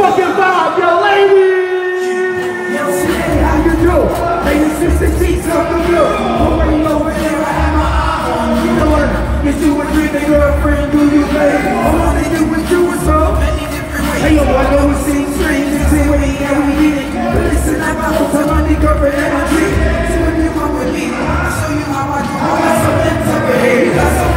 fucking vibe, yo, ladies! Yo, Smitty, how you do? Ladies, sister, seats on something new? Already over there, I have my eye on you. Know what? Miss you a dreaming girlfriend? Do you play? I wanna do with you is so many different ways. Hey, yo, I know it seems strange it's say what yeah, we need it. But listen, I got to tell I need cover that I dream. So if you come with me, I'll show you how I do. I got some things up ahead.